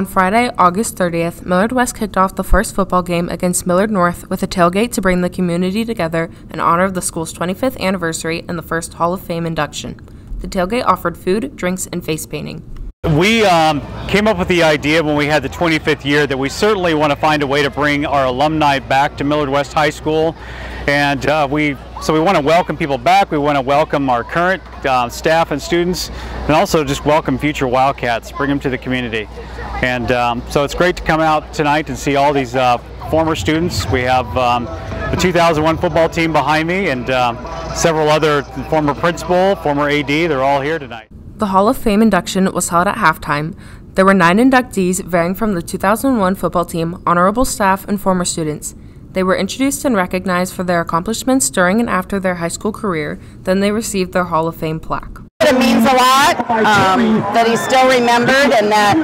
On Friday, August 30th, Millard West kicked off the first football game against Millard North with a tailgate to bring the community together in honor of the school's 25th anniversary and the first Hall of Fame induction. The tailgate offered food, drinks, and face painting. We um, came up with the idea when we had the 25th year that we certainly want to find a way to bring our alumni back to Millard West High School, and uh, we so we want to welcome people back. We want to welcome our current uh, staff and students, and also just welcome future Wildcats, bring them to the community. And um, so it's great to come out tonight and see all these uh, former students. We have um, the 2001 football team behind me and um, several other former principal, former AD, they're all here tonight. The Hall of Fame induction was held at halftime. There were nine inductees varying from the 2001 football team, honorable staff, and former students. They were introduced and recognized for their accomplishments during and after their high school career, then they received their Hall of Fame plaque it means a lot um, that he's still remembered and that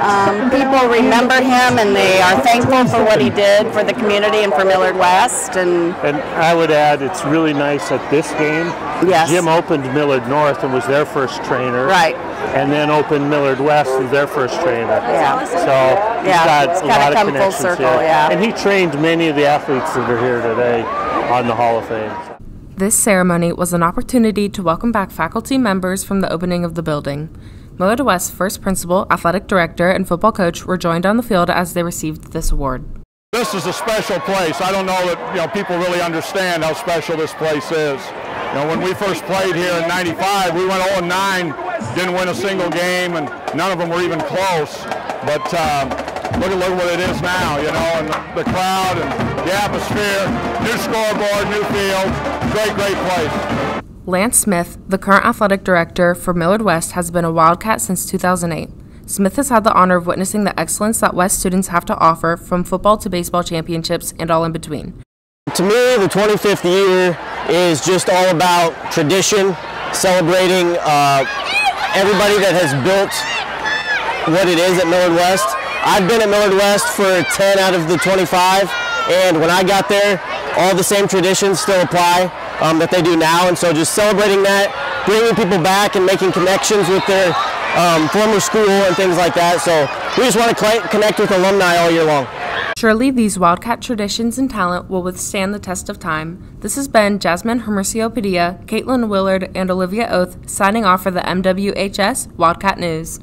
um, people remember him and they are thankful for what he did for the community and for Millard West. And, and I would add, it's really nice at this game. Yes. Jim opened Millard North and was their first trainer. Right. And then opened Millard West as their first trainer. Yeah. So he's yeah, got it's a lot of connections full circle, here. Yeah. And he trained many of the athletes that are here today on the Hall of Fame. This ceremony was an opportunity to welcome back faculty members from the opening of the building. Millard West's first principal, athletic director, and football coach were joined on the field as they received this award. This is a special place. I don't know that you know people really understand how special this place is. You know, when we first played here in 95, we went 0-9, didn't win a single game, and none of them were even close. But uh, look at look what it is now, you know, and the, the crowd and the atmosphere, new scoreboard, new field, great, great place. Lance Smith, the current athletic director for Millard West, has been a Wildcat since 2008. Smith has had the honor of witnessing the excellence that West students have to offer from football to baseball championships and all in between. To me, the 25th year is just all about tradition, celebrating uh, everybody that has built what it is at Millard West. I've been at Millard West for 10 out of the 25, and when I got there, all the same traditions still apply um, that they do now, and so just celebrating that, bringing people back and making connections with their um, former school and things like that. So we just want to connect with alumni all year long. Surely these Wildcat traditions and talent will withstand the test of time. This has been Jasmine Hermercio Padilla, Caitlin Willard, and Olivia Oath signing off for the MWHS Wildcat News.